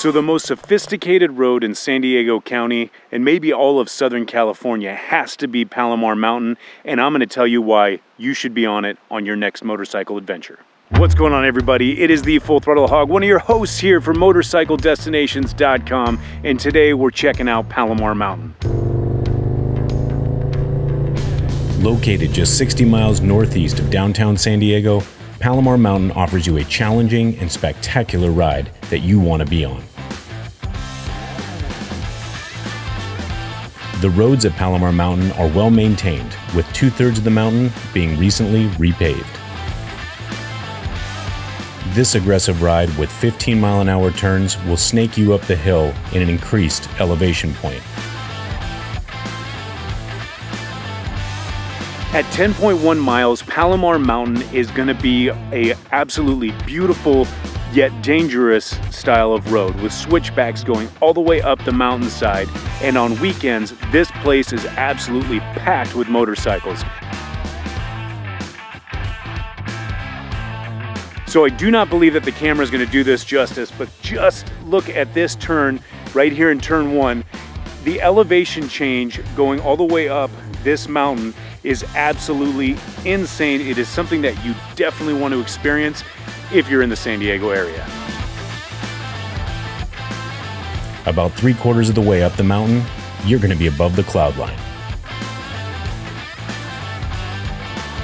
So the most sophisticated road in San Diego County and maybe all of Southern California has to be Palomar Mountain, and I'm gonna tell you why you should be on it on your next motorcycle adventure. What's going on everybody? It is the Full Throttle Hog, one of your hosts here for MotorcycleDestinations.com, and today we're checking out Palomar Mountain. Located just 60 miles northeast of downtown San Diego, Palomar Mountain offers you a challenging and spectacular ride that you want to be on. The roads at Palomar Mountain are well maintained, with two thirds of the mountain being recently repaved. This aggressive ride with 15 mile an hour turns will snake you up the hill in an increased elevation point. At 10.1 miles, Palomar Mountain is going to be a absolutely beautiful yet dangerous style of road with switchbacks going all the way up the mountainside. And on weekends, this place is absolutely packed with motorcycles. So I do not believe that the camera is going to do this justice, but just look at this turn right here in turn one. The elevation change going all the way up this mountain is absolutely insane. It is something that you definitely want to experience if you're in the San Diego area. About three quarters of the way up the mountain, you're going to be above the cloud line.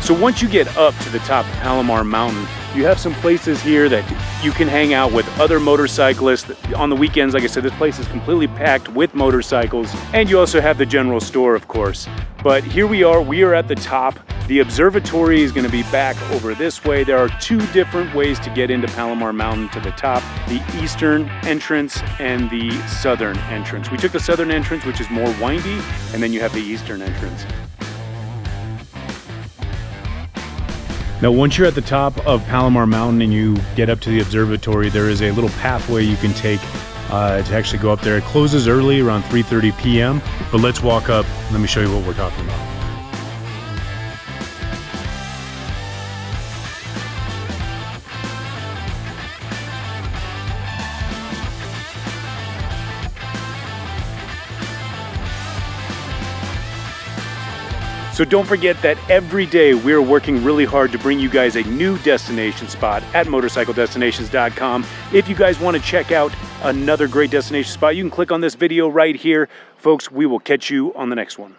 So once you get up to the top of Palomar Mountain, you have some places here that you can hang out with other motorcyclists. On the weekends, like I said, this place is completely packed with motorcycles. And you also have the general store, of course. But here we are, we are at the top. The observatory is gonna be back over this way. There are two different ways to get into Palomar Mountain to the top, the eastern entrance and the southern entrance. We took the southern entrance, which is more windy, and then you have the eastern entrance. Now, once you're at the top of Palomar Mountain and you get up to the observatory, there is a little pathway you can take uh, to actually go up there. It closes early around 3.30 p.m., but let's walk up. Let me show you what we're talking about. So don't forget that every day we're working really hard to bring you guys a new destination spot at motorcycledestinations.com. If you guys want to check out another great destination spot, you can click on this video right here. Folks, we will catch you on the next one.